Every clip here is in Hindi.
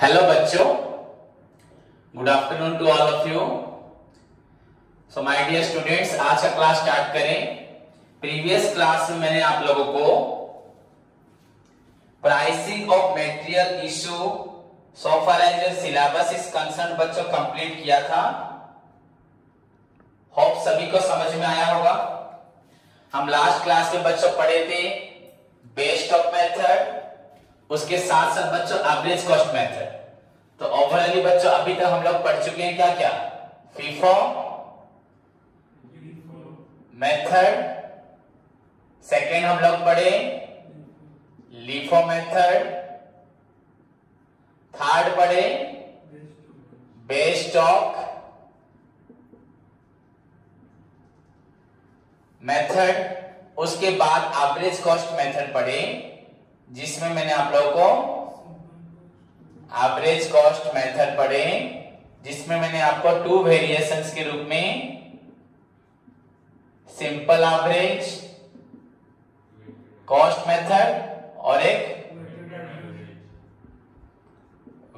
हेलो बच्चों. Good afternoon to all of you so my dear students आज का क्लास स्टार्ट करें. प्रीवियस क्लास में मैंने आप लोगों को pricing of material issue so far as syllabus is concern बच्चों कंप्लीट किया था. होप सभी को समझ में आया होगा. हम लास्ट क्लास में बच्चों पढ़े थे बेस्ट ऑफ़ मेथड उसके साथ साथ बच्चों एवरेज कॉस्ट मेथड तो ओवरऑली बच्चों, अभी तक हम लोग पढ़ चुके हैं क्या क्या फीफो मेथड सेकेंड हम लोग पढ़े। लीफो मेथड थर्ड पढ़े। बेस्ट ऑफ़ मेथड उसके बाद एवरेज कॉस्ट मेथड पढ़े, जिसमें मैंने आप लोगों को एवरेज कॉस्ट मेथड पढ़े, जिसमें मैंने आपको टू वेरिएशंस के रूप में सिंपल एवरेज कॉस्ट मेथड और एक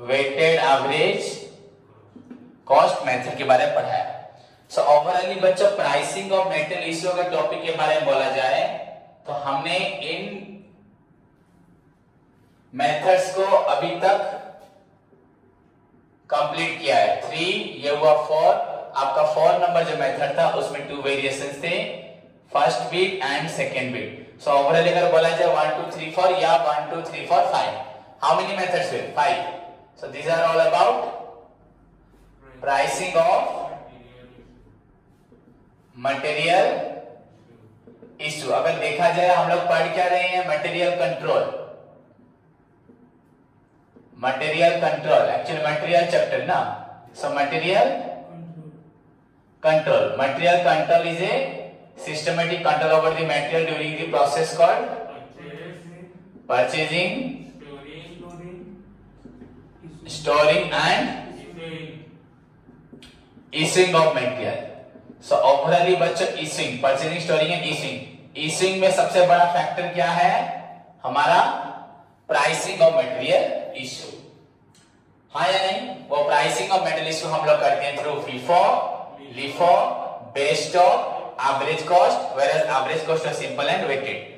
वेटेड एवरेज कॉस्ट मेथड के बारे में पढ़ाया। सो ओवरऑली बच्चों प्राइसिंग ऑफ़ मेटल इश्यू का टॉपिक के बारे में बोला जाए तो हमने इन मेथड्स को अभी तक कंप्लीट किया है। थ्री ये हुआ फोर आपका फोर नंबर जो मेथड था, उसमें टू वेरिएशन थे। First beat and second beat so overall अगर बोला जाए वन टू थ्री फोर या one two three four five how many methods will five so these are all about pricing of material issue अगर देखा जाए, हम लोग पढ़ क्या रहे हैं? Material control material control actually material chapter ना so material control material control is a systematic control over the material during the process called purchasing storing and issuing of material so overally बच्चों issuing purchasing storing and issuing issuing में सबसे बड़ा फैक्टर क्या है हमारा प्राइसिंग ऑफ़ मटेरियल इशू हाँ या नहीं वो प्राइसिंग ऑफ़ मटेरियल इशू हम लोग करते हैं through FIFO LIFO based of average cost where as average cost है सिंपल एंड वेटेड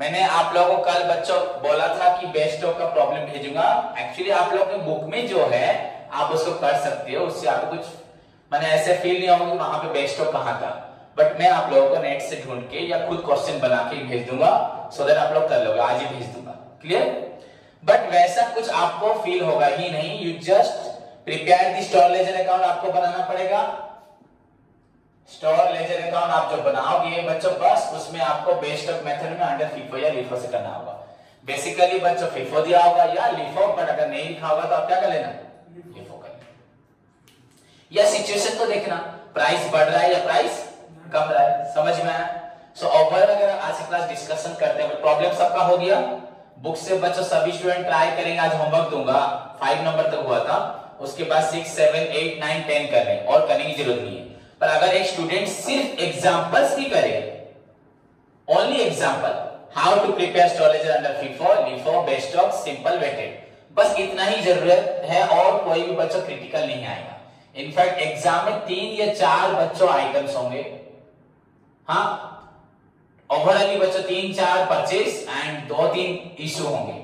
मैंने आप लोगों को कल बच्चों बोला था कि बेस्ट स्टॉक का प्रॉब्लम भेजूँगा। एक्चुअली आप लोग के बुक में जो है, आप उसको कर सकते हो, उससे आपको कुछ, मैंने ऐसे फील नहीं होगा कि वहाँ पे बेस्ट स्टॉक कहाँ था। बट मैं आप लोगों को नेट से ढूंढ के या खुद क्वेश्चन बना के भेज दूँगा सो देट आप लोग कर लोगे। आज ही भेज दूँगा। क्लियर बट वैसा कुछ आपको फील होगा ही नहीं। You just prepare the store ledger account आपको बनाना पड़ेगा। स्टोर लेजर अकाउंट आप जो बनाओगे बच्चों बस उसमें आपको बेस्ट ऑफ़ मेथड में अंडर फीफो या लिफो से करना होगा। बेसिकली बच्चों फीफो दिया होगा या लिफो बट अगर नहीं लिखा होगा तो आप क्या कर लेना? लिफो कर लेना। या सिचुएशन को देखना। प्राइस बढ़ रहा है या प्राइस कम रहा है? समझ में आया? सो ओवरऑल अगर आज की क्लास डिस्कशन करते हैं प्रॉब्लम सबका हो गया। बुक से बच्चों सभी स्टूडेंट ट्राई करेंगे, आज होमवर्क दूँगा। फाइव नंबर तक हुआ था। उसके बाद six seven eight nine ten कर रहे और करने की ज़रूरत नहीं है। पर अगर एक स्टूडेंट सिर्फ़ एग्जांपल्स ही करे only example how to prepare storage under FIFO LIFO best of simple weighted बस इतना ही ज़रूरत है और कोई भी बच्चों क्रिटिकल नहीं आएगा। इनफैक्ट एग्ज़ाम में तीन या चार बच्चों आइटम्स होंगे। हाँ ओवरऑली बच्चों तीन, चार परचेज एंड दो, तीन इश्यू होंगे।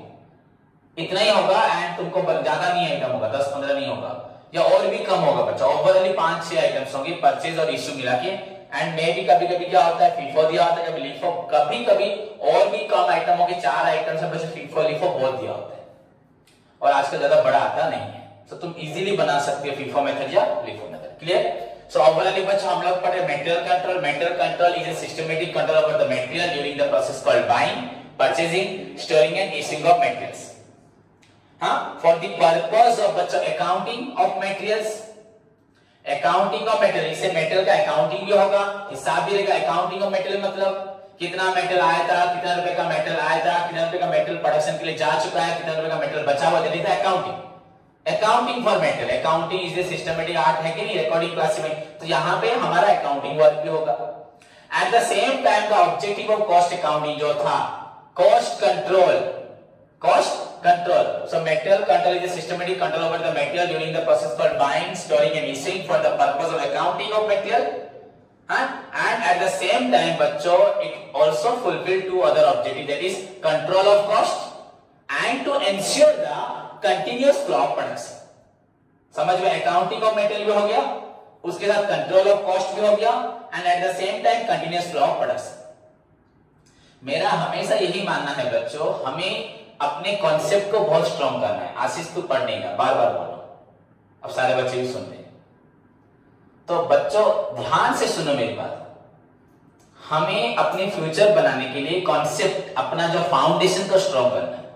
इतना ही होगा एंड तुमको ज़्यादा नहीं आइटम होगा, दस, पंद्रह नहीं होगा। या और भी कम होगा बच्चा। ओवरऑली पाँच, छह आइटम्स होंगे परचेज और इश्यू मिला के। एंड मे भी कभी कभी क्या होता है फीफो दिया होता है, कभी लिफो कभी कभी और भी कम आइटम होंगे, चार आइटम से बच्चे फीफो लिफो बहुत दिया होता है। और आजकल ज़्यादा बड़ा आता नहीं है। तो तुम इजीली बना सकते हो फीफो मेथड या LIFO method clear So overall बच्चों हम लोग पढ़े material control. Material control is a systematic control over the material during the process called buying, purchasing, storing and issuing of materials. हाँ for the purpose of बच्चों accounting of materials. accounting of material इससे material का accounting भी होगा हिसाब भी रहेगा accounting of material मतलब कितना मेटल आया था कितना रुपए का मेटल आया था कितना रुपए का मेटल प्रोडक्शन के लिए जा चुका है कितना रुपए का मेटल बचा हुआ था accounting accounting for metal accounting is a systematic art है कि नहीं रिकॉर्डिंग क्लास में तो यहाँ पे हमारा अकाउंटिंग वर्क भी होगा at the same time the objective of cost accounting जो था cost control cost material control is a systematic control over the material during the process called buying, storing and issuing for the purpose of accounting of material. Huh? And at the same time, bachcho, it also fulfill two other objectives that is control of cost and to ensure the flow of production. समझ में अकाउंटिंग ऑफ़ मेटेरियल भी हो गया, उसके साथ कंट्रोल ऑफ़ कॉस्ट भी हो गया and at the same time continuous of production मेरा हमेशा यही मानना है बच्चों, हमें अपने कॉन्सेप्ट को बहुत स्ट्रॉन्ग करना है। आशीष, तू पढ़ नहीं बार बार बोलो। अब सारे बच्चे भी सुनते हैं। तो बच्चों, ध्यान से सुनो मेरी बात। हमें अपने फ्यूचर बनाने के लिए कॉन्सेप्ट अपना जो फाउंडेशन को स्ट्रॉन्ग करना है।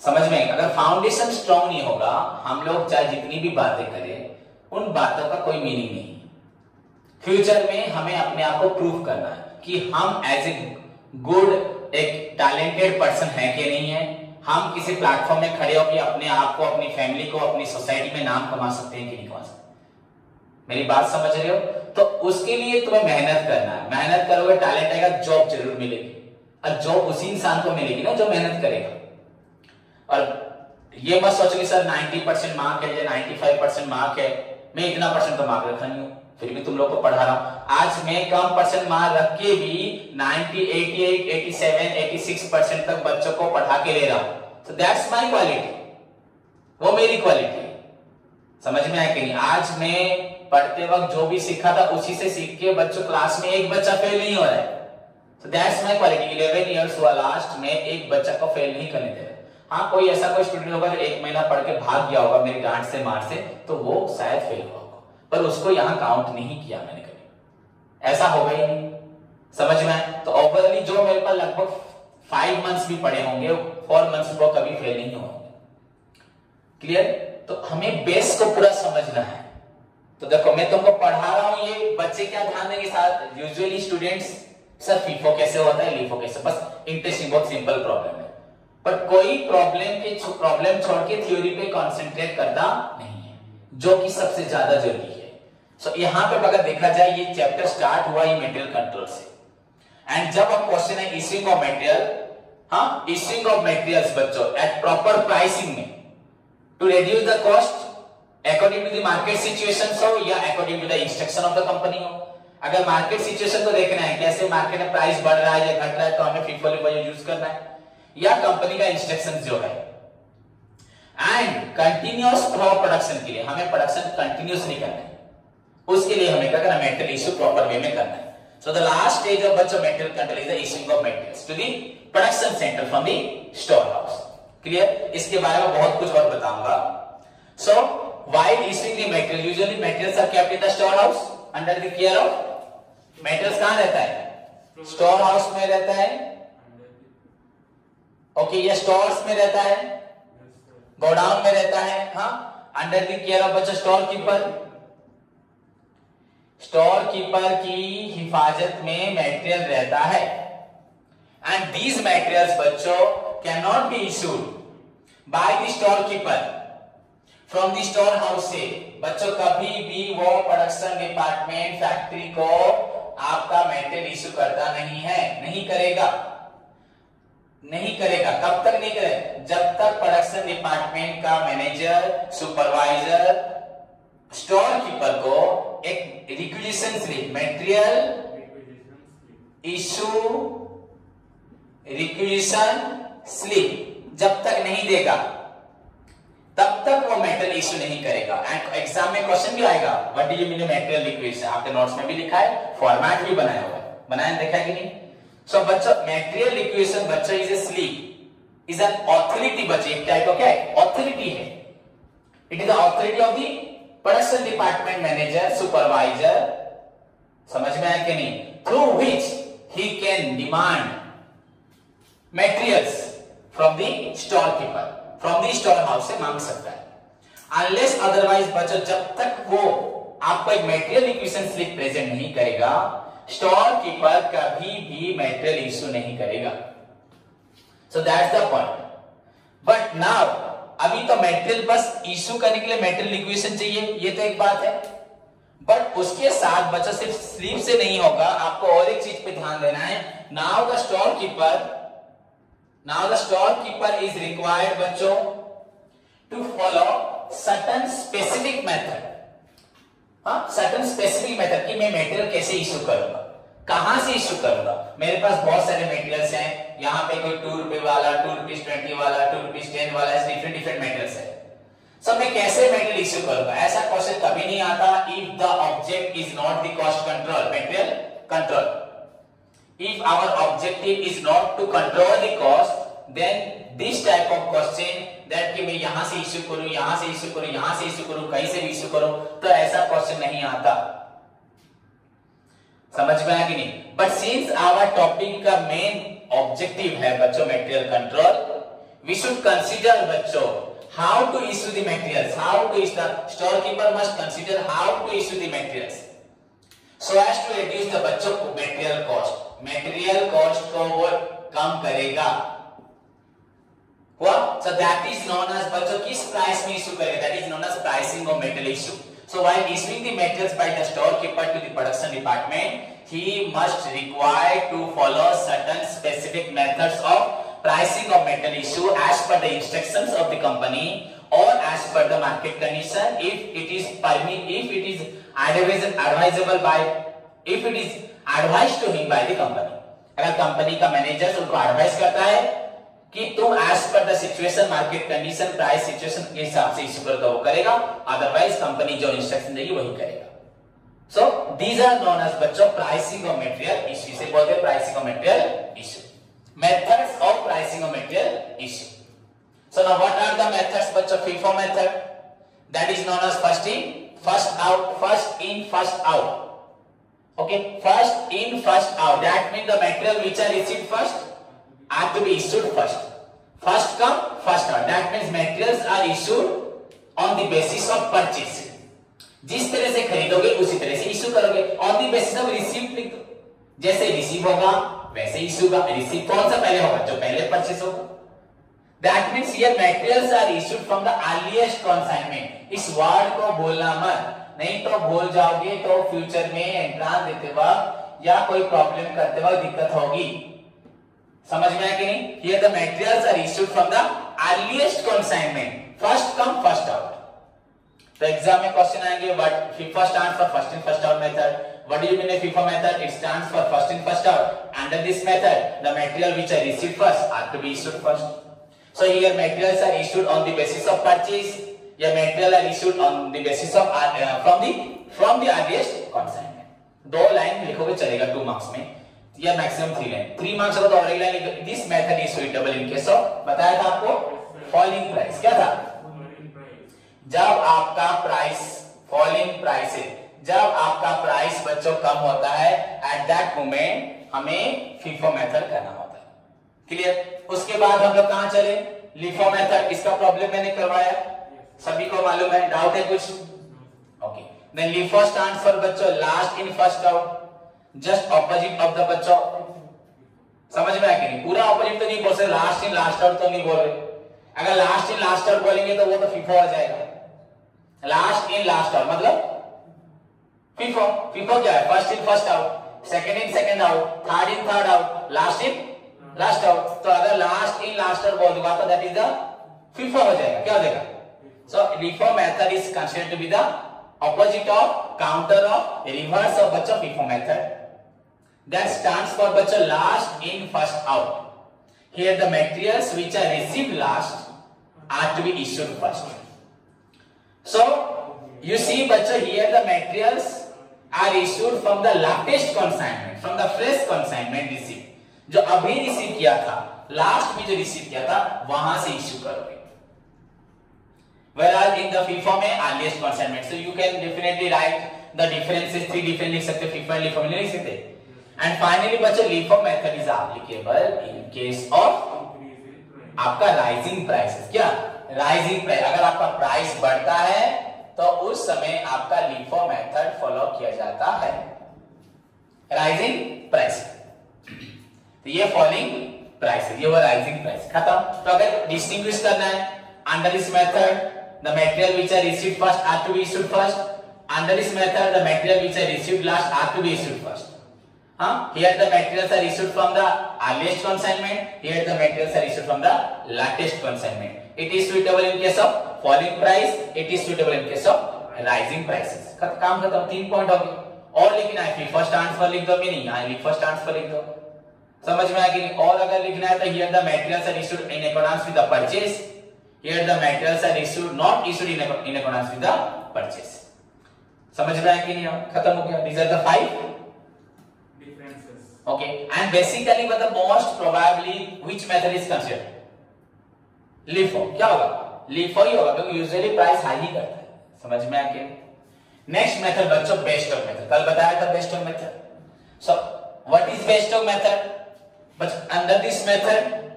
समझ में अगर फाउंडेशन स्ट्रॉन्ग नहीं होगा, हम लोग चाहे जितनी भी बातें करें, उन बातों का कोई मीनिंग नहीं फ्यूचर में हमें अपने आप को प्रूव करना है कि हम एज ए गुड एक टैलेंटेड पर्सन है कि नहीं है। हम किसी प्लेटफॉर्म में खड़े होकर अपने आप को, अपनी फैमिली को, अपनी सोसाइटी में नाम कमा सकते हैं कि नहीं कमा सकते मेरी बात समझ रहे हो? तो उसके लिए तुम्हें मेहनत करना है। मेहनत करोगे टैलेंट आएगा जॉब ज़रूर मिलेगी। और जॉब उसी इंसान को मिलेगी ना जो मेहनत करेगा। और ये मत सोचो कि सर 90 परसेंट मार्क है या 95 परसेंट मार्क है। मैं इतना परसेंट तो मार्क रखा नहीं हूँ। फिर भी तुम लोग को पढ़ा रहा हूँ। आज मैं कम परसेंट मार्क रख के भी 90, 88, 87, 86 परसेंट तक बच्चों को पढ़ा के ले रहा हूँ। तो दैट्स माय क्वालिटी वो मेरी क्वालिटी समझ में आया कि नहीं? आज मैं पढ़ते वक्त जो भी सीखा था उसी से सीख के बच्चों क्लास में एक बच्चा फेल नहीं हो रहा है। तो दैट्स माय क्वालिटी 11 इयर्स हुआ लास्ट में एक बच्चा को फेल नहीं करने दे हाँ कोई ऐसा कोई स्टूडेंट होगा जो एक महीना पढ़ के भाग गया होगा मेरी डांट से, मार से तो वो शायद फेल होगा। पर उसको यहाँ काउंट नहीं किया मैंने कभी। ऐसा होगा ही नहीं। समझ में तो ओवरऑली जो मेरे पास लगभग फाइव मंथ्स भी पड़े होंगे फोर मंथ्स वो कभी फेल नहीं होंगे। क्लियर तो हमें बेस को पूरा समझना है। तो देखो, मैं तुमको पढ़ा रहा हूँ ये, बच्चे क्या ध्यान देंगे साथ? यूजुअली स्टूडेंट्स सर फीफो कैसे होता है लीफो कैसे? बस इंटरेस्टिंग बहुत सिंपल प्रॉब्लम है। पर कोई प्रॉब्लम के प्रॉब्लम छोड़ के थ्योरी पे कॉन्सेंट्रेट करना नहीं है जो कि सबसे ज़्यादा ज़रूरी है। सो so, यहाँ पे अगर देखा जाए ये चैप्टर स्टार्ट हुआ ही मेटेरियल कंट्रोल से। एंड जब अब क्वेश्चन है इशिंग ऑफ़ मेटेरियल हाँ इशिंग ऑफ़ मेटेरियल्स बच्चों एट प्रॉपर प्राइसिंग में to reduce the cost according to the market situation हो या according to the instruction of the company हो। अगर मार्केट सिचुएशन को देखना है कैसे मार्केट में प्राइस बढ़ रहा है या घट रहा है तो हमें फीफो यूज़ करना है। या कंपनी का इंस्ट्रक्शन जो है। एंड कंटिन्यूस क्रॉप प्रोडक्शन के लिए, हमें प्रोडक्शन कंटिन्यूस नहीं करना है। उसके लिए हमें क्या करना मेटल इश्यू प्रॉपर वे में करना है। So the last stage of बच्चों metal control is the issuing of metals to the production centre from the store house clear इसके बारे में बहुत कुछ और बताऊँगा। सो while issuing the material? Usually materials are kept in the store house under the care of metals कहाँ रहता है? स्टोर हाउस में रहता है। ओके ये स्टोर्स में रहता है? गोडाउन में रहता है हाँ? अंडर द केयर ऑफ़ बच्चा स्टोर कीपर स्टोर कीपर की हिफाजत में मेटेरियल रहता है। एंड दीज मेटेरियल्स बच्चों can not be issued by the store keeper from the store house से। बच्चों, कभी भी वो प्रोडक्शन डिपार्टमेंट फैक्ट्री को आपका मेटेरियल इशू करता नहीं है, नहीं करेगा। नहीं करेगा। कब तक नहीं करेगा जब तक प्रोडक्शन डिपार्टमेंट का मैनेजर सुपरवाइजर स्टोर कीपर को एक requisition slip material issue requisition slip जब तक नहीं देगा, तब तक वो मेटेरियल इश्यू नहीं करेगा। एंड एग्ज़ाम में क्वेश्चन भी आएगा what do you mean material requisition आपके नोट्स में भी लिखा है फॉर्मेट भी बनाया हुआ है। बनाया, देखा कि नहीं? So, बच्चों मेटेरियल रिक्विजिशन बच्चा is a slip is an authority बच्चे एक टाइप का क्या है? ऑथोरिटी है. It is authority of the production department manager supervisor समझ में आया कि नहीं? Through which he can demand materials from the store keeper from the store house से मांग सकता है. अनलेस अदरवाइज़ बच्चों जब तक वो आपको एक मेटेरियल इक्वेशन स्लिप प्रेजेंट नहीं करेगा स्टोर कीपर कभी भी मेटेरियल इश्यू नहीं करेगा। So that's the point but now अभी तो मेटेरियल बस इश्यू करने के लिए मेटेरियल लिक्विडेशन चाहिए, ये तो एक बात है। बट उसके साथ बच्चा सिर्फ़ स्लीप से नहीं होगा, आपको और एक चीज़ पे ध्यान देना है। Now the store keeper now the store keeper is required बच्चों to follow certain specific method certain specific method कि मैं मेटेरियल कैसे इश्यू करूँगा? कहाँ से इश्यू करूँगा? मेरे पास बहुत सारे मेटेरियल्स हैं। यहाँ पे कोई टू रुपए वाला टू रुपीज़ ट्वेंटी वाला टू रुपीज़ टेन वाला डिफरेंट डिफरेंट मेटेरियल्स है। सब मैं कैसे मेटेरियल इश्यू करूँगा? ऐसा क्वेश्चन कभी नहीं आता। If the object is not the cost control material control if our objective is not to control the cost, then this type of question that कि मैं यहाँ से इश्यू करूँ, यहाँ से इश्यू करूँ, यहाँ से इश्यू करूँ, कहीं से भी इश्यू करूँ तो ऐसा क्वेश्चन नहीं आता। समझ में आया कि नहीं? बट सिंस आवर टॉपिक का मेन ऑब्जेक्टिव है बच्चों material control we should consider बच्चों how to issue the materials how to store keeper must consider how to issue the materials so as to reduce the बच्चों को मटेरियल कॉस्ट मटेरियल कॉस्ट को वो कम करेगा। हुआ so that is known as बच्चों किस प्राइस में इशू करेगा that is known as pricing of metal issue so while issuing the materials by the storekeeper to the production department he must require to follow certain specific methods of pricing of metal issue as per the instructions of the company or as per the market condition if it is permit if it is advisable by if it is advised to him by the company अगर कंपनी का मैनेजर उनको एडवाइस करता है कि तुम as per the situation market condition price situation के हिसाब से इश्यू करो तो वो करेगा अदरवाइज़ कंपनी जो इंस्ट्रक्शन देगी वही करेगा। So these are known as बच्चों प्राइसिंग ऑफ़ मटेरियल इश्यू से बोलते हैं pricing of material issue methods of pricing of material issue so now what are the methods बच्चों? FIFO method that is known as first in first out first in first out okay? First in, first out that means the material which are received first are to be issued first. First come, first out. That means materials are issued on the basis of purchase. जिस तरह से खरीदोगे उसी तरह से इश्यू करोगे। On the basis of receive जैसे रिसीव होगा वैसे इश्यू होगा। रिसीव कौन सा पहले होगा? जो पहले परचेस होगा। That means here materials are issued from the earliest consignment इस वर्ड को बोलना मत। नहीं तो भूल जाओगे तो फ्यूचर में एंट्रांस देते वक्त या कोई प्रॉब्लम करते वक्त दिक्कत होगी। समझ में आया कि नहीं? Here the materials are issued from the earliest consignment first come first out तो एग्ज़ाम में क्वेश्चन आएँगे what FIFO stands for first in first out method what do you mean by FIFO method it stands for first in first out under this method the material which are received first are to be issued first so here materials are issued on the basis of purchase या material are issued on the basis of from the from the earliest consignment दो लाइन लिखोगे, चलेगा टू मार्क्स में. या maximum three line three marks होगा तो एक line this method is suitable in case of बताया था आपको? फॉलिंग प्राइस क्या था? जब आपका प्राइस फॉलिंग प्राइस जब आपका प्राइस बच्चों कम होता है एट दैट मोमेंट हमें फीफो मेथड करना होता है। क्लियर उसके बाद हम लोग कहाँ चले? लिफो मेथड इसका प्रॉब्लम मैंने करवाया। सभी को मालूम है? डाउट है कुछ? Okay then LIFO stands for बच्चों last in first out just opposite of the बच्चों समझ में आया कि पूरा ऑपोजिट तो नहीं बोल सकते। लास्ट इन लास्ट आउट तो नहीं बोल रहे। अगर लास्ट इन लास्ट आउट बोलेंगे तो वो तो फीफो आ जाएगा। लास्ट इन लास्ट आउट मतलब? फीफो फीफो क्या है? First in first out second in second out third in third out last in last out तो अगर लास्ट इन लास्ट आउट बोल दूँगा तो दैट इज़ द फीफो हो जाएगा। क्या हो जाएगा? So FIFO method is considered to be the opposite of counter of reverse of बच्चों FIFO method that stands for बच्चों last in first out here the materials which are received last are to be issued first so you see बच्चों here the materials are issued from the latest consignment from the fresh consignment received जो अभी रिसीव किया था लास्ट में जो रिसीव किया था वहाँ से इश्यू करोगे whereas in the FIFO में earliest consignment so you can definitely write the differences three different लिख LIFO में लिख सकते एंड फाइनली बच्चे LIFO method is applicable in case of आपका राइजिंग प्राइस क्या? राइजिंग प्राइस अगर आपका प्राइस बढ़ता है तो उस समय आपका लीफो मेथड फॉलो किया जाता है। राइजिंग प्राइस तो ये फॉलोइंग प्राइस ये वो राइजिंग प्राइस खत्म। तो अगर डिस्टिंग करना है under this method the material which are receive first are to be issued first under this method the material which are receive last are to be issued first Huh? Here the materials are issued from the earliest consignment. Here the materials are issued from the latest consignment. It is suitable in case of falling price. It is suitable in case of rising prices. काम खत्म तीन पॉइंट हो गए और लिखना है फ़र्स्ट ट्रांसफ़र लिख दो नहीं यहाँ फ़र्स्ट ट्रांसफ़र लिख दो समझ में आ गई और अगर लिखना है तो the materials are issued in accordance with the purchase here the materials are issued not issued in in accordance with the purchase समझ में आया कि नहीं खत्म हो गया these are the five Okay, and basically, but the most probably which method is considered? LIFO. क्या होगा? LIFO ही होगा क्योंकि usually price high ही करता है. समझ में आके? Next method बच्चों stock method. कल बताया था stock method. So what is stock method? But under this method,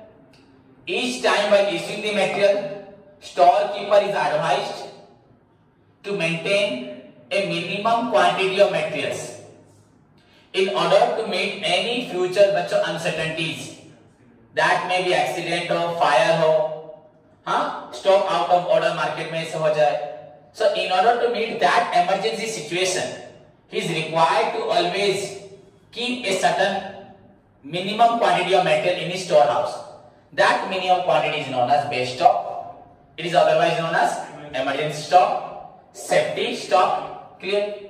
each time while issuing the material, storekeeper is advised to maintain a minimum quantity of materials in order to meet any future बच्चों uncertainties that may be accident हो fire हो हाँ stock out of order market में ऐसे हो जाए so in order to meet that emergency situation he is required to always keep a certain minimum quantity of material in his storehouse that minimum quantity is known as base stock it is otherwise known as emergency stock safety stock clear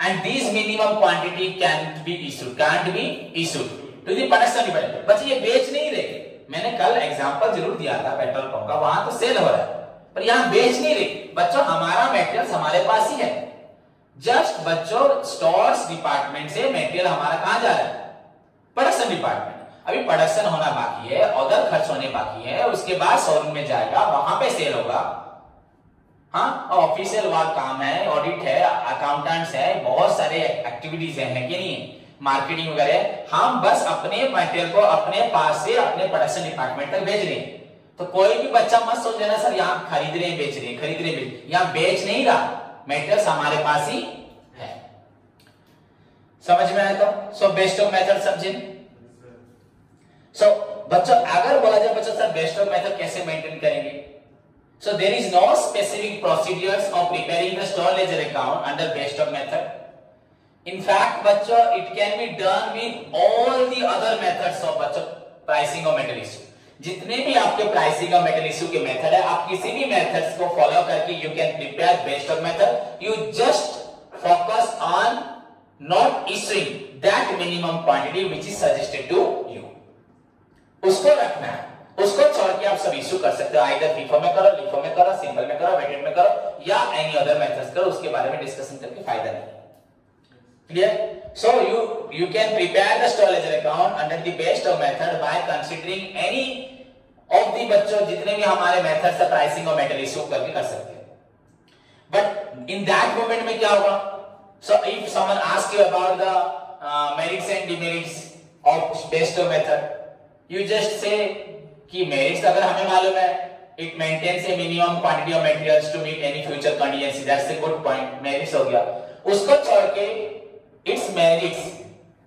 And these minimum quantity can be issued, can't be issued. to the production dependent बच्चे, ये बेच नहीं रहे। मैंने कल एग्जांपल ज़रूर दिया था पेट्रोल पंप का, वहाँ तो सेल हो रहा है। पर यहाँ बेच नहीं रहे। बच्चों, हमारा मटेरियल हमारे पास ही है। जस्ट बच्चों स्टोर्स डिपार्टमेंट से मटेरियल हमारा कहाँ जा रहा है? प्रोडक्शन डिपार्टमेंट अभी प्रोडक्शन होना बाकी है अदर खर्च होने बाकी है, उसके बाद शोरूम में जाएगा, वहाँ पे सेल होगा। हाँ? ऑफिशियल वर्क काम है ऑडिट है अकाउंटेंट्स है बहुत सारे एक्टिविटीज़ है, है कि नहीं? मार्केटिंग वगैरह हम बस अपने मटेरियल को अपने पास से अपने प्रोडक्शन डिपार्टमेंट तक भेज रहे हैं। तो कोई भी बच्चा मत सोच लेना सर यहाँ खरीद रहे बेच रहे हैं खरीद रहे बेच यहाँ बेच नहीं रहा। मेटेरियल हमारे पास ही है। समझ में आया तो? सो बेस्ट ऑफ़ मेथड समझे? सो बच्चों अगर बोला जाए बच्चों सर बेस्ट ऑफ़ मेथड कैसे मेंटेन करेंगे? So there is no specific procedures of preparing the store ledger account under best of method. In fact, बच्चों it can be done with all the other methods of बच्चों pricing of metal issue. जितने भी आपके प्राइसिंग और मेटल इश्यू के मेथड है आप किसी भी मेथड्स को फॉलो करके you can prepare best of method you just focus on not issuing that minimum quantity which is suggested to you उसको रखना है उसको छोड़ के आप सब इश्यू कर सकते हो आइडर फीफो में करो लिफो में करो सिंपल में करो वेटेड में करो, या एनी अदर मेथड करो, उसके बारे में डिस्कशन करके फ़ायदा नहीं। Clear so you you can prepare the stores ledger account under the best of method by considering any of the बच्चों जितने भी हमारे मेथड से प्राइसिंग और मेटल इश्यू करके कर सकते हैं। बट इन दैट मोमेंट में क्या होगा? So if someone ask you about the merits and demerits of best of method you just say कि मेरिट्स अगर हमें मालूम है it maintains a minimum quantity of materials to meet any future contingency that's a good point merits हो गया। उसको छोड़ के it's merits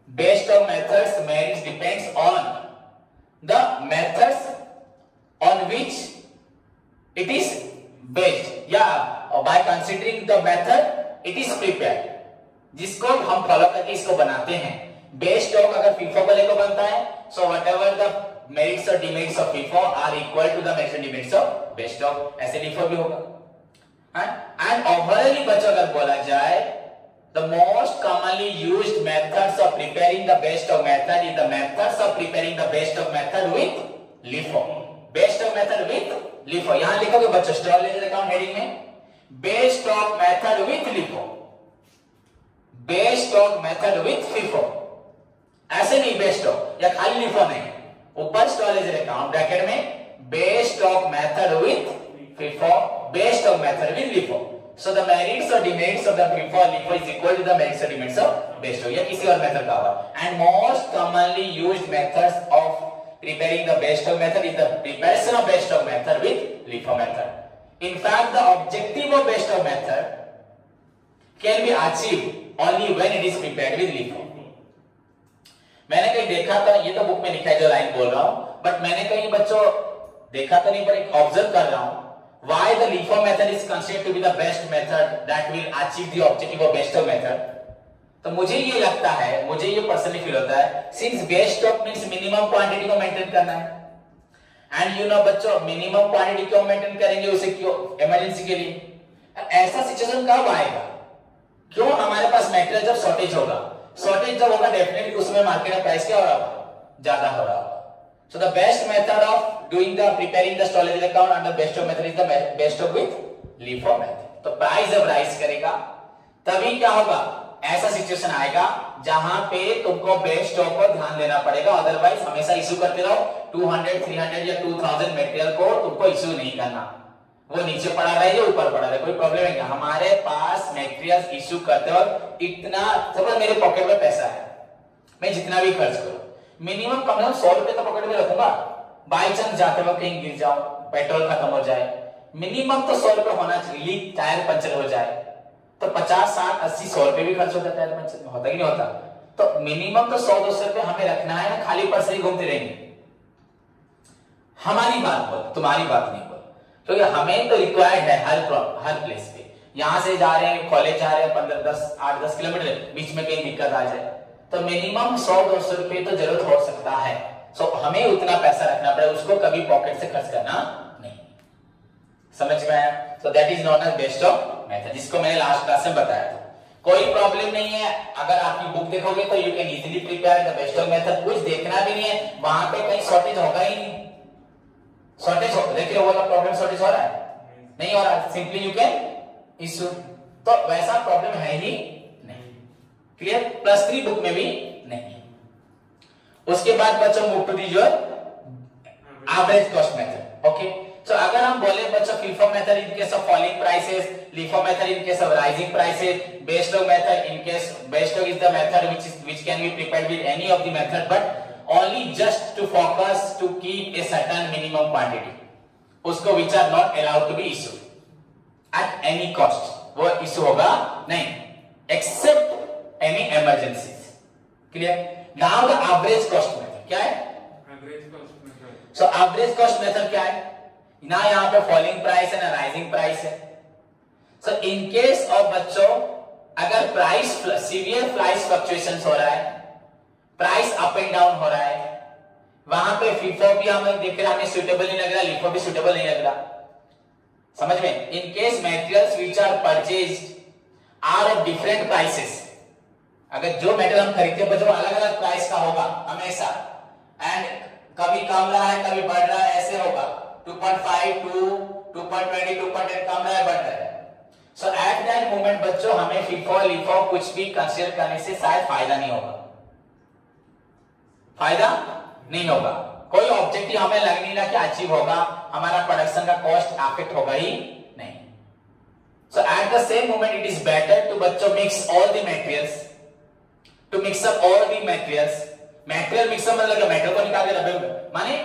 based on methods merits depends on the methods on which it is based या by considering the method it is prepared जिसको हम फॉलो करके इसको बनाते हैं। बेस्ड ऑफ़ अगर फीफो को बनता है so whatever the merits और of FIFO are equal to the merits and demerits of best of ऐसे LIFO भी होगा and overall बच्चों अगर बोला जाए the most commonly used methods of preparing the best of method is the methods of preparing the best of method with LIFO best of method with LIFO यहाँ लिखोगे बच्चों स्टॉक लेजर अकाउंट हेडिंग में best of method with LIFO best of method with FIFO ऐसे नहीं बेस्ट ऑफ़ या खाली लिफो नहीं ऊपर स्टोरेज अकाउंट ब्रैकेट में based of method with FIFO based on method with LIFO. So the merits or demerits of the FIFO or LIFO is equal to the merits or demerits of based या किसी और मेथड का होगा. And most commonly used methods of preparing the best of method is the preparation of best of method with LIFO method. In fact, the objective of best of method can be achieved only when it is prepared with LIFO. मैंने कहीं देखा था ये तो बुक में लिखा है जो लाइन बोल रहा हूँ बट मैंने कहीं बच्चों देखा तो नहीं, पर एक ऑब्ज़र्व कर रहा हूँ, why the LIFO method is considered to be the best method that will achieve the objective of best method? तो मुझे ये लगता है, मुझे ये पर्सनली फील होता है since best stock means minimum quantity को मेंटेन करना है एंड यू नो बच्चों मिनिमम क्वांटिटी क्यों मेंटेन करेंगे उसे क्यों इमरजेंसी के लिए? ऐसा सिचुएशन कब आएगा? क्यों हमारे पास मेटेरियल जब शॉर्टेज होगा? शॉर्टेज जब होगा डेफिनेटली उसमें मार्केट में प्राइस क्या हो रहा होगा ज़्यादा हो रहा होगा। So the best method of doing the, preparing the storage account under best of method is the best of with LIFO method. तो प्राइस जब राइज करेगा, तभी क्या होगा? ऐसा सिचुएशन आएगा जहाँ पे तुमको बेस्ट स्टॉक पर ध्यान देना पड़ेगा। अदरवाइज़ हमेशा इशू करते रहो। 200 300 या 2000 मटेरियल को तुमको इशू नहीं करना। वो नीचे पड़ा रहे, या ऊपर पड़ा रहे, कोई प्रॉब्लम है। क्या हमारे पास मटेरियल इश्यू करते वक्त इतना सपोज़ मेरे पॉकेट में पैसा है। मैं जितना भी खर्च करूँ मिनिमम कम से कम सौ रुपए तो पॉकेट में रखूँगा। बाई चांस जाते वक्त कहीं गिर जाओ पेट्रोल खत्म हो जाए। मिनिमम तो सौ रुपए होना चाहिए लीक टायर पंचर हो जाए। तो पचास, साठ, अस्सी, सौ रुपए भी खर्च होता है टायर पंचर में, होता कि नहीं होता? तो मिनिमम तो सौ, दो सौ रुपए हमें रखना है ना खाली पर्स ही घूमते रहेंगे। हमारी बात बोल तुम्हारी बात नहीं बोल तो हमें तो रिक्वायर्ड है हर हर प्लेस पे। यहाँ से जा रहे हैं कॉलेज जा रहे हैं, पंद्रह, दस, आठ, दस किलोमीटर बीच में कहीं दिक्कत आ जाए। तो मिनिमम सौ, दो सौ रुपए तो ज़रूरत हो सकता है। सो हमें उतना पैसा रखना पड़ेगा उसको कभी पॉकेट से खर्च करना नहीं। समझ में आया? तो that is not as best of method जिसको मैंने लास्ट क्लास में बताया था। कोई प्रॉब्लम नहीं है। अगर आपकी बुक देखोगे तो you can easily prepare the best of method कुछ देखना भी नहीं है। वहाँ पे कहीं शॉर्टेज होगा ही नहीं। सॉर्टेज हो, देखिए वो वाला प्रॉब्लम सॉर्टेज हो रहा है। नहीं हो रहा सिंपली यू कैन इशू तो वैसा प्रॉब्लम है ही नहीं। क्लियर प्लस थ्री बुक में भी नहीं। उसके बाद बच्चों मूव टू दीजिए average cost method okay so अगर हम बोले बच्चों FIFO method in case of falling prices LIFO method in case of rising prices best of method in case best of is the method which is which can be prepared with any of the method but only just to focus to keep a certain minimum quantity. उसको which are not allowed to be issued at any cost. वो issue होगा नहीं except any emergencies. Clear? Now the average cost method क्या है? Average cost method. So average cost method क्या है? ना यहाँ पे फॉलिंग प्राइस है ना राइजिंग प्राइस है सो इन केस ऑफ़ बच्चों अगर प्राइस सीवियर प्राइस फ्लक्चुएशन हो रहा है प्राइस अप एंड डाउन हो रहा है। वहाँ पे फीफो भी हमें देख रहे हमें सुटेबल नहीं लग रहा लिफो भी सुटेबल नहीं लग रहा। समझ में? In case materials which are purchase are of different prices अगर जो मेटल हम खरीदते हैं जो अलग अलग प्राइस का होगा, हमेशा। एंड कभी कम रहा है, कभी बढ़ रहा है, ऐसे होगा। 2.5 टू 2.20 2.10 कम है, बढ़ रहा है। सो एट दैट मोमेंट बच्चों, हमें फिफो लिफो कुछ भी कंसीडर करने से शायद फ़ायदा नहीं होगा। फ़ायदा नहीं होगा। कोई ऑब्जेक्टिव हमें लग नहीं रहा कि अचीव होगा, हमारा प्रोडक्शन का कॉस्ट अफेक्ट होगा ही नहीं। So at the same moment it is better to बच्चों mix all the materials to mix up all the materials material mix up मतलब मेटल को निकाल के माने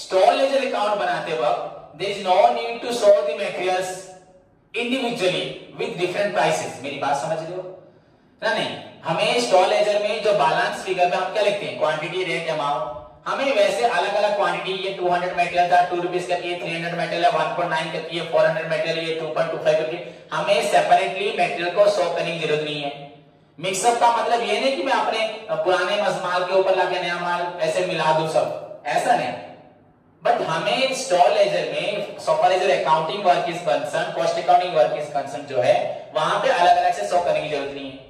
स्टॉल लेजर अकाउंट बनाते वक्त there is no need to show the materials individually with different prices मेरी बात समझ रहे हो? ना नहीं, हमें स्टॉल लेजर में जो बैलेंस फिगर में हम क्या लिखते हैं? क्वांटिटी रेट अमाउंट हमें वैसे अलग अलग क्वांटिटी ये 200 मटेरियल था 2 रुपीस का ये 300 मटेरियल है 1.9 का ये 400 मटेरियल ये 2.25 करके हमें सेपरेटली मटेरियल को शो करने की ज़रूरत नहीं है। मिक्सअप का मतलब ये नहीं कि मैं अपने पुराने माल के ऊपर लाके नया माल ऐसे मिला दू सब। ऐसा नहीं। बट हमें स्टॉल लेजर में software ledger accounting work is concern cost accounting work is concern जो है, वहाँ पे अलग अलग से शो करने की ज़रूरत नहीं है।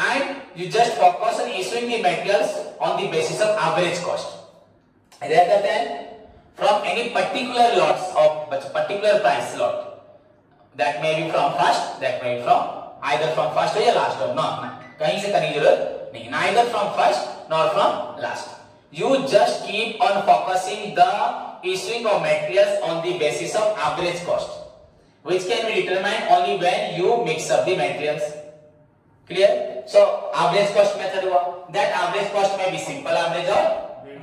and you just focus on issuing the materials on the basis of average cost rather than from any particular lots of but particular price lot that may be from first that may be from either from first or last or not कहीं से करने की जरूरत नहीं neither from first nor from last you just keep on focusing the issuing of materials on the basis of average cost which can be determined only when you mix up the materials clear So, average cost method हुआ। That average cost may be simple average or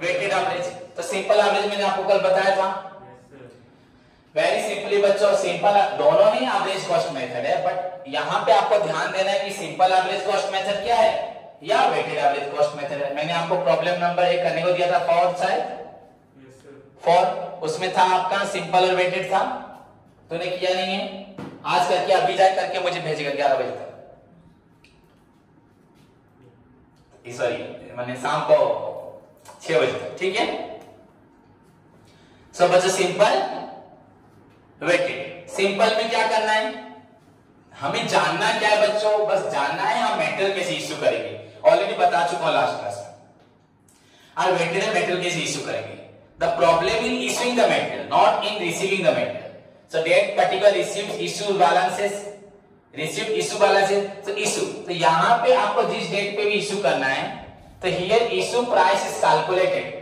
weighted average तो simple average मैंने आपको कल बताया था। वेरी सिंपली बच्चों सिंपल दोनों ही एवरेज कॉस्ट मेथड है बट यहाँ पे आपको ध्यान देना है कि सिंपल एवरेज कॉस्ट मेथड क्या है या वेटेड एवरेज कॉस्ट मेथड है। मैंने आपको प्रॉब्लम नंबर एक करने को दिया था फॉर शायद? फॉर उसमें था आपका सिंपल और वेटेड था। तूने किया नहीं है। आज करके अभी जाए करके मुझे भेजेगा ग्यारह बजे तक सॉरी मैंने शाम को छह बजे तक, ठीक है? सो बच्चों सिंपल वेटेड सिंपल में क्या करना है? हमें जानना क्या है बच्चों? बस जानना है, हम मेटल कैसे इश्यू करेंगे। ऑलरेडी बता चुका हूँ लास्ट क्लास और वेटेड मेटल कैसे इश्यू करेंगे? The problem in issuing the metal not in receiving the metal so date particular receive issue balances receive issue balances तो इश्यू तो यहाँ पे आपको जिस डेट पे भी इश्यू करना है तो here issue price is calculated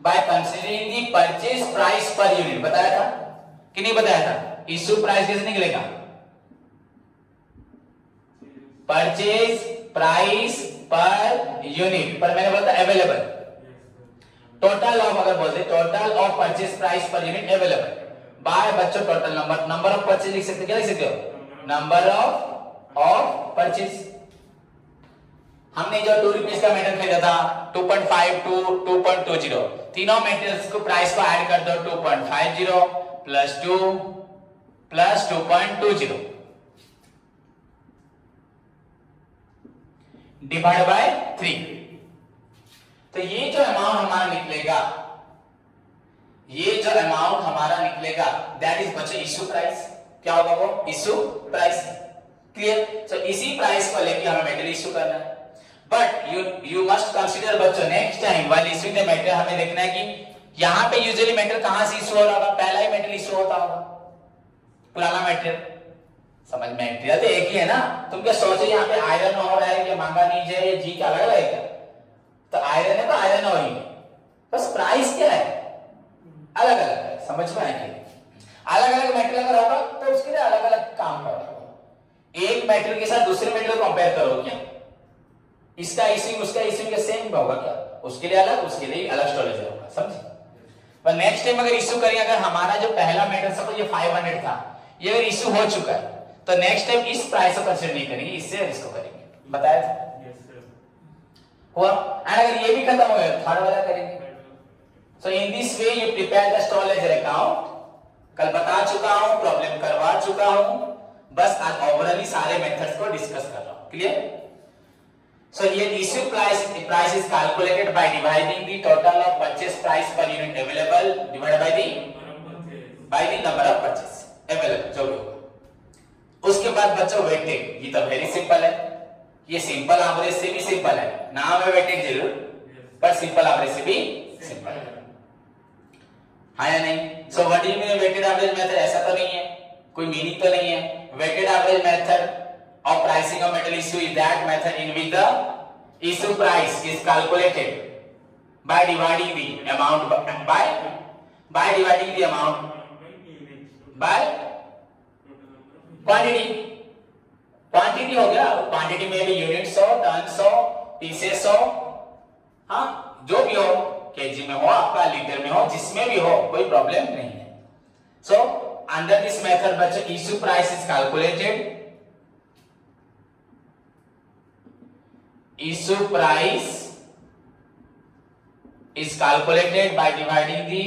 by considering the purchase price per unit बताया था? कि नहीं बताया था? इश्यू प्राइस कैसे निकलेगा? परचेज प्राइस पर यूनिट पर मैंने बोला अवेलेबल टोटल ऑफ़ अगर बोलते total of purchase price per unit available by बच्चों total number number of purchase लिख सकते क्या लिख सकते हो? नंबर ऑफ़ ऑफ़ परचेज हमने जो टू रुपीज़ का मेटल खरीदा था 2.5 टू 2.20 तीनों मेटल्स को प्राइस को ऐड कर दो 2.50 plus two plus two point two zero divide by three तो ये जो अमाउंट हमारा निकलेगा, ये जो अमाउंट हमारा निकलेगा दैट इज़ बच्चे इश्यू प्राइस क्या होगा वो? इश्यू प्राइस क्लियर तो इसी प्राइस को लेके हमें मेटल इश्यू करना है। But you you must consider बच्चों next time while issuing the metal हमें देखना है कि यहाँ पे यूजुअली मेटल कहाँ से इश्यू हो रहा होगा? पहला ही मेटल इशू होता होगा। पुराना मेटेरियल समझ में मेटेरियल तो एक ही है ना? तुम क्या सोचो यहाँ पे आयरन और है, या मांगानीज है, या जी का अलग अलग है तो आयरन है तो आयरन और ही बस प्राइस क्या है? अलग अलग है। समझ में आएँगे अलग अलग मेटेरियल अगर होगा तो उसके लिए अलग अलग काम करो एक मेटेरियल के साथ दूसरे मेटेरियल कंपेयर करो क्या? इसका इसिंग उसका इसिंग के सेम होगा क्या? उसके लिए अलग उसके लिए अलग स्टोरेज होगा समझे? पर नेक्स्ट टाइम अगर इश्यू करेंगे अगर हमारा जो पहला मेटल सपोज़ ये 500 था ये अगर इश्यू हो चुका है तो नेक्स्ट टाइम इस प्राइस को कंसीडर नहीं करेंगे इससे इसको करेंगे। बताया था? हुआ? एंड अगर ये भी खत्म हो गया थर्ड वाला करेंगे। So in this way you prepare the stores as account कल बता चुका हूँ प्रॉब्लम करवा चुका हूँ। बस आज ओवरऑली सारे मेथड्स को डिस्कस कर रहा हूँ क्लियर सो ये issue price price is calculated by dividing the total of purchase price per unit available divided by the by the number of purchase available जो उसके बाद बच्चों वेटिंग ये तो वेरी सिंपल है। ये सिंपल एवरेज से भी सिंपल है। नाम है वेटिंग ज़रूर पर सिंपल एवरेज से भी सिंपल है। या नहीं। So what do you mean weighted average method ऐसा तो नहीं है। कोई मीनिंग तो नहीं है। Weighted average method of pricing of metal issue is that method in which the issue price is calculated by dividing the amount by by dividing the amount by quantity quantity हो गया। क्वांटिटी में भी यूनिट्स हो टन हो पीसेस हो। हाँ जो भी हो। केजी में हो आपका लीटर में हो जिसमें भी हो कोई प्रॉब्लम नहीं है। सो अंडर दिस मेथड बच्चे issue price is calculated issue price is calculated by dividing the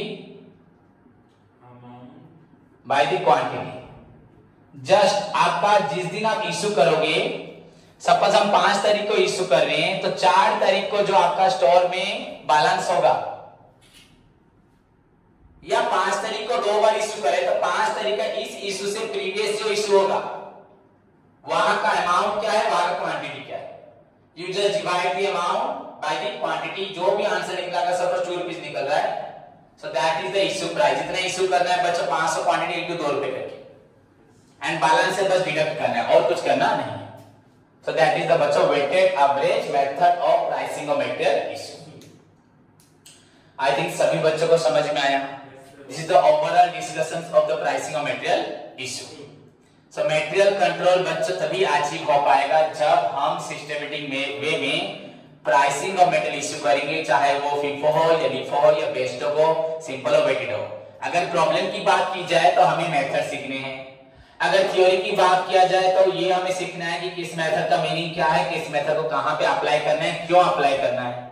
by the quantity. Just आपका जिस दिन आप इश्यू करोगे सपोज़ हम पाँच तारीख को इश्यू कर रहे हैं तो चार तारीख को जो आपका स्टोर में बैलेंस होगा। या पाँच तारीख को दो बार इश्यू करे तो पाँच तारीख का इस इश्यू से प्रीवियस जो इश्यू होगा, वहाँ का अमाउंट क्या है? वहाँ का क्वांटिटी क्या है? You just divide the amount by the quantity, जो भी आंसर निकला अगर सपोज़ टू रुपीज़ निकल रहा है so that is the issue price जितना इश्यू करना है, बच्चों 500 क्वांटिटी इनटू दो रुपए करके। एंड बैलेंस से बस डिडक्ट करना है, और कुछ करना नहीं है। सो दैट इज़ द बच्चों weighted average method of pricing of material issue I think सभी बच्चों को समझ में आया। This is the overall discussion of the pricing of material issue so material control बच्चों तभी अचीव हो पाएगा जब हम सिस्टमेटिक वे में प्राइसिंग ऑफ़ मेटल इश्यू करेंगे, चाहे वो फिफो हो या लिफो हो या बेस्टो हो सिंपल हो वेटेड हो। अगर प्रॉब्लम की बात की जाए तो हमें मेथड सीखने हैं। अगर थ्योरी की बात किया जाए तो ये हमें सीखना है कि किस मेथड का मीनिंग क्या है, किस मेथड को कहाँ पे अप्लाई करना है, क्यों अप्लाई करना है।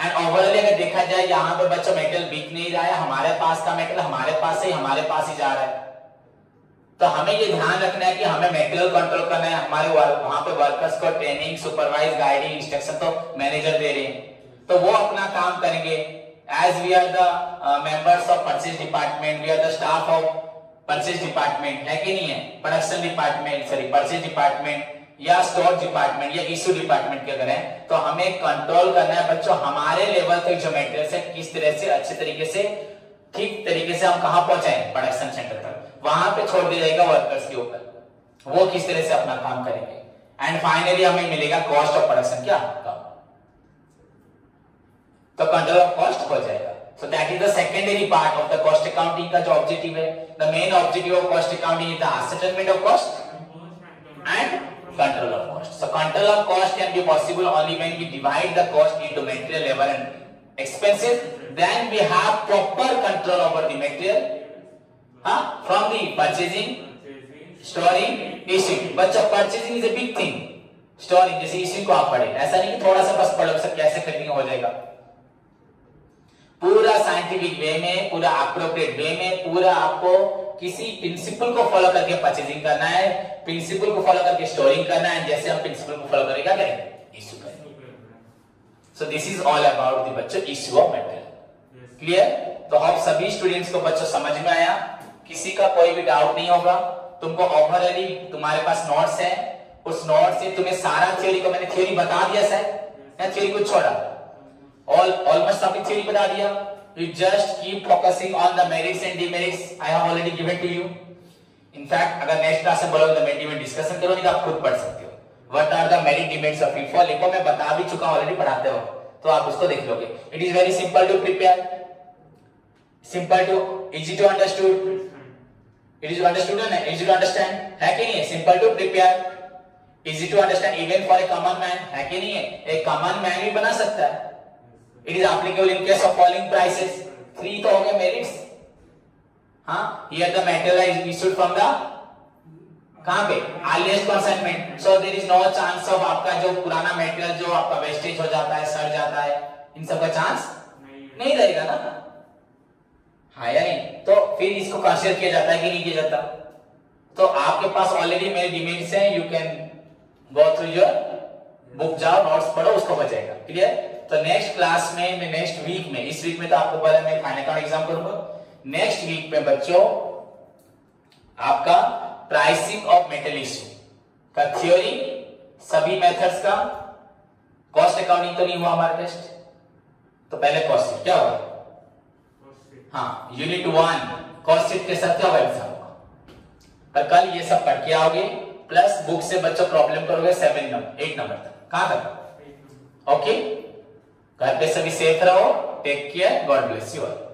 एंड ओवरऑल अगर देखा जाए, यहाँ पे बच्चों मेटल बिक नहीं रहा है, हमारे पास का मेटल हमारे पास से हमारे पास ही जा रहा है। तो हमें ये ध्यान रखना है कि हमें मेटेरियल कंट्रोल करना है। हमारे वहाँ पे वर्कर्स को ट्रेनिंग सुपरवाइज गाइडिंग इंस्ट्रक्शन तो मैनेजर दे रहे हैं। तो वो अपना काम करेंगे। As we are the members of purchase department we are the staff of purchase department है कि नहीं है? Production department sorry purchase department या स्टोर डिपार्टमेंट या इश्यू डिपार्टमेंट के अगर है तो हमें कंट्रोल करना है, बच्चों, हमारे लेवल तक जो मेटेरियल है किस तरह से, अच्छे तरीके से, ठीक तरीके से हम कहा पहुँचे प्रोडक्शन सेंटर तक। वहाँ पे छोड़ दिया जाएगा वर्कर्स के ऊपर। वो किस तरह से अपना काम करेंगे? एंड फाइनली हमें मिलेगा कॉस्ट ऑफ़ प्रोडक्शन क्या? तो कंट्रोल ऑफ़ कॉस्ट हो जाएगा। So that is the secondary part of the cost accounting का जो ऑब्जेक्टिव है। The main objective of cost accounting is the settlement of cost and control of cost so control of cost can be possible only when we divide the cost into material labor and expenses then we have proper control over the material huh? from the purchasing storing issuing बच्चा purchasing is a big thing storing जैसे issuing को आप पढ़े ऐसा नहीं कि थोड़ा सा बस पढ़ो सब कैसे खरीदेंगे हो जाएगा पूरा साइंटिफिक वे में पूरा अप्रोप्रिएट वे में पूरा आपको किसी प्रिंसिपल को फॉलो करके परचेजिंग करना है प्रिंसिपल को फॉलो करके स्टोरिंग करना है जैसे हम प्रिंसिपल को फॉलो करें क्या करेंगे इश्यू करेंगे so this is all about the बच्चों इश्यू ऑफ़ मेटेरियल क्लियर तो हम सभी स्टूडेंट्स को बच्चों समझ में आया? किसी का कोई भी डाउट नहीं होगा। तुमको ओवरऑली तुम्हारे पास नोट्स है। उस नोट से तुम्हें सारा थ्योरी को मैंने थ्योरी बता दिया सर थ्योरी को छोड़ा? ऑल ऑलमोस्ट आपकी थ्योरी बता दिया। You just keep focusing on the merits and demerits i have already given to you. In fact, अगर नेक्स्ट क्लास में बोलोगे तो मेरिट डिमेरिट डिस्कशन करो नहीं तो आप खुद पढ़ सकते हो। What are the merit demerits of FIFO लिखो, मैं बता भी चुका ऑलरेडी पढ़ाते हो तो आप उसको देख लोगे। It is very simple to prepare simple to easy to understood it is understood है इजी टू अंडरस्टैंड है कि नहीं simple to prepare easy to understand even for a common man है कि नहीं है? एक कॉमन मैन भी बना सकता है। It is applicable in case of following prices three तो हो गए मेरिट्स हाँ here the material is issued from the कहाँ पे? Earliest consignment so there is no chance of आपका जो पुराना मेटेरियल जो आपका वेस्टेज हो जाता है सड़ जाता है इन सब का चांस नहीं, नहीं रहेगा ना? हाँ। या नहीं तो फिर इसको कंसीडर किया जाता है कि नहीं किया जाता? तो आपके पास ऑलरेडी मेरे डिमेट्स हैं you can go through your book जाओ नोट्स पढ़ो उसको बचेगा क्लियर तो नेक्स्ट क्लास में मैं नेक्स्ट वीक में इस वीक में तो आपको पहले मैं फाइनल का एग्ज़ाम करूँगा। नेक्स्ट वीक में बच्चों आपका प्राइसिंग ऑफ़ मेटल इश्यू का थ्योरी सभी मेथड्स का कॉस्ट अकाउंटिंग तो नहीं हुआ हमारा टेस्ट तो पहले कॉस्ट क्या होगा हाँ यूनिट वन कॉस्ट के साथ क्या होगा एग्ज़ाम पर कल ये सब पढ़ के आओगे प्लस बुक से बच्चों प्रॉब्लम करोगे सेवन नंबर एट नंबर तक। कहाँ तक? Okay okay? घर पे सभी सेफ़ रहो take care God bless you all